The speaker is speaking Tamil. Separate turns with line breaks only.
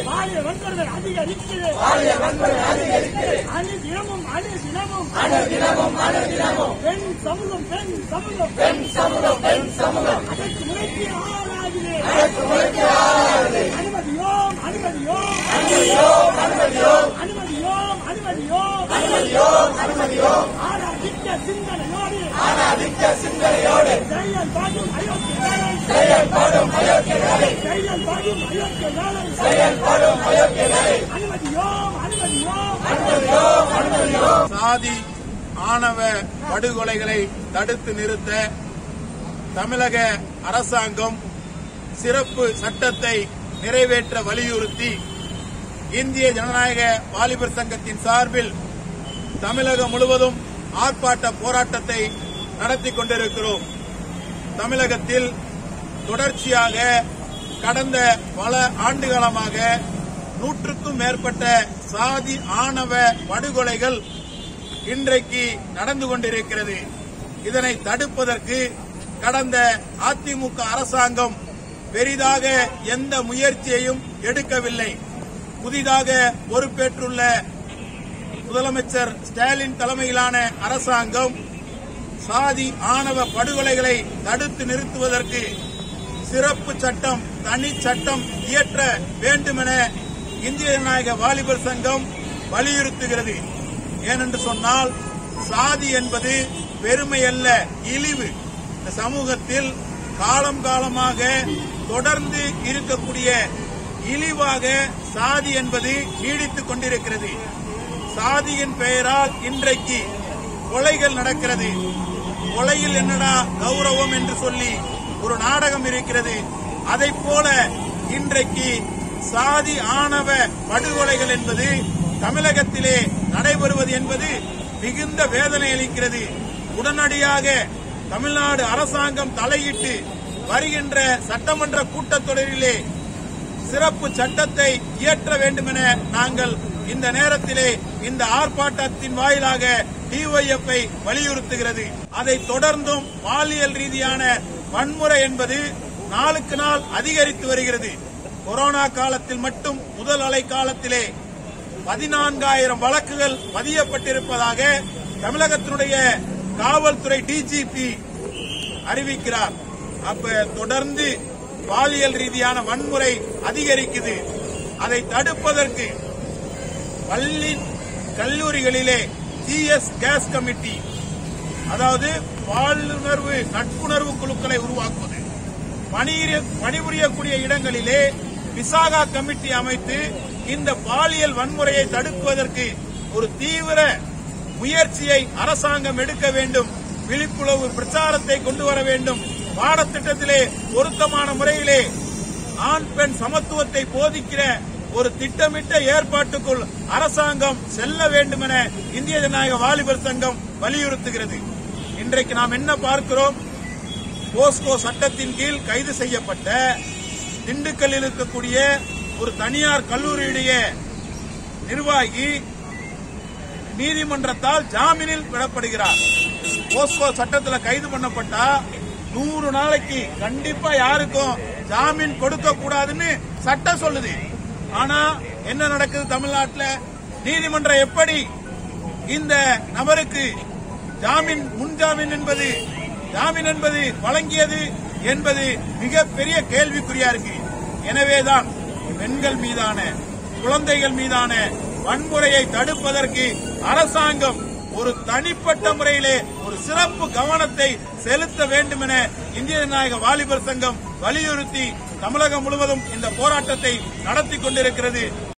பாலியல் வன்முறைகள் அதிகரிக்குது அணு தினமும் அணு தினமும் பெண் சமூகம் பெண் சமூகம் பெண் சமூகம் பெண் சமூகம் அதற்கு முறைக்கு ஆளாகுது அனுமதியோம் அனுமதியோம் அனுமதியோம் அனுமதியோம் அனுமதியோம் அனுமதியோம். ஆராதிக்க சிந்தனையோடு ஆராதிக்க சிந்தனையோடு. செயல்பாடும் அயோக்கிய வேலை செயல்படும் அயோக்கியர்களை செயல்படும் அயோக்கியர்களை செயல்படும் அயோக்கியர்களை செயல்பாடும் அனுமதியோம் அனுமதியோம்
சாதி ஆணவ படுகொலைகளை தடுத்து நிறுத்த தமிழக அரசாங்கம் சிறப்பு சட்டத்தை நிறைவேற்ற வலியுறுத்தி இந்திய ஜனநாயக வாலிபர் சங்கத்தின் சார்பில் தமிழகம் முழுவதும் ஆர்ப்பாட்ட போராட்டத்தை நடத்தி கொண்டிருக்கிறோம். தமிழகத்தில் தொடர்ச்சியாக கடந்த பல ஆண்டுகாலமாக நூற்றுக்கும் மேற்பட்ட சாதி ஆணவ படுகொலைகள் இன்றைக்கு நடந்து கொண்டிருக்கிறது. இதனை தடுப்பதற்கு கடந்த அதிமுக அரசாங்கம் பெரிதாக எந்த முயற்சியையும் எடுக்கவில்லை. புதிதாக பொறுப்பேற்றுள்ள முதலமைச்சர் ஸ்டாலின் தலைமையிலான அரசாங்கம் சாதி ஆணவ படுகொலைகளை தடுத்து நிறுத்துவதற்கு சிறப்பு சட்டம் தனி சட்டம் இயற்ற வேண்டுமென இந்திய ஜனநாயக வாலிபர் சங்கம் வலியுறுத்துகிறது. ஏனென்று சொன்னால் சாதி என்பது பெருமை அல்ல இழிவு. இந்த சமூகத்தில் காலம் காலமாக தொடர்ந்து இருக்கக்கூடிய இழிவாக சாதி என்பது நீடித்துக் கொண்டிருக்கிறது. சாதியின் பெயரால் இன்றைக்கு கொலைகள் நடக்கிறது. கொலையில் என்னடா கௌரவம் என்று சொல்லி ஒரு நாடகம் இருக்கிறது. அதை போல இன்றைக்கு சாதி ஆணவ படுகொலைகள் என்பது தமிழகத்திலே நடைபெறுவது என்பது மிகுந்த வேதனை அளிக்கிறது. உடனடியாக தமிழ்நாடு அரசாங்கம் தலையிட்டு வருகின்ற சட்டமன்ற கூட்டத்தொடரிலே சிறப்பு சட்டத்தை இயற்ற வேண்டும் என நாங்கள் இந்த நேரத்திலே இந்த ஆர்ப்பாட்டத்தின் வாயிலாக டிஒய்எஃப்ஐ வலியுறுத்துகிறது. அதை தொடர்ந்தும் பாலியல் ரீதியான வன்முறை என்பது நாளுக்கு நாள் அதிகரித்து வருகிறது. கொரோனா காலத்தில் மட்டும் முதல் அலை காலத்திலே பதினான்காயிரம் வழக்குகள் பதியப்பட்டிருப்பதாக தமிழகத்தினுடைய காவல்துறை டிஜிபி அறிவிக்கிறார். அப்ப தொடர்ந்து பாலியல் ரீதியான வன்முறை அதிகரிக்குது. அதை தடுப்பதற்கு பள்ளி கல்லூரிகளிலே ஜிஎஸ் கேஸ் கமிட்டி அதாவது பாலுணர்வு நட்புணர்வு குழுக்களை உருவாக்குவது. பணிபுரியக்கூடிய இடங்களிலே விசாகா கமிட்டி அமைத்து இந்த பாலியல் வன்முறையை தடுப்பதற்கு ஒரு தீவிர முயற்சியை அரசாங்கம் எடுக்க வேண்டும். விழிப்புணர்வு பிரச்சாரத்தை கொண்டு வர வேண்டும். பாடத்திட்டத்திலே பொருத்தமான முறையிலே ஆண் பெண் சமத்துவத்தை போதிக்கிற ஒரு திட்டமிட்ட ஏற்பாட்டுக்குள் அரசாங்கம் செல்ல வேண்டும் என இந்திய ஜனநாயக வாலிபர் சங்கம் வலியுறுத்துகிறது. இன்றைக்கு நாம் என்ன பார்க்கிறோம்? போஸ்கோ சட்டத்தின் கீழ் கைது செய்யப்பட்ட திண்டுக்கல்லில் இருக்கக்கூடிய ஒரு தனியார் கல்லூரியுடைய நிர்வாகி நீதிமன்றத்தால் ஜாமீனில் விடப்படுகிறார். போஸ்கோ சட்டத்தில் கைது பண்ணப்பட்டா நூறு நாளைக்கு கண்டிப்பா யாருக்கும் ஜாமீன் கொடுக்க கூடாதுன்னு சட்டம் சொல்லுது. ஆனா என்ன நடக்குது தமிழ்நாட்டில்? நீதிமன்றம் எப்படி இந்த நபருக்கு ஜாமீன் முன்ஜாமீன் என்பது ஜாமீன் என்பது வழங்கியது என்பது மிகப்பெரிய கேள்விக்குறியா இருக்கு. எனவேதான் பெண்கள் மீதான குழந்தைகள் மீதான வன்முறையை தடுப்பதற்கு அரசாங்கம் ஒரு தனிப்பட்ட முறையிலே ஒரு சிறப்பு கவனத்தை செலுத்த வேண்டும் என இந்திய ஜனநாயக வாலிபர் சங்கம் வலியுறுத்தி தமிழகம் முழுவதும் இந்த போராட்டத்தை நடத்தி கொண்டிருக்கிறது.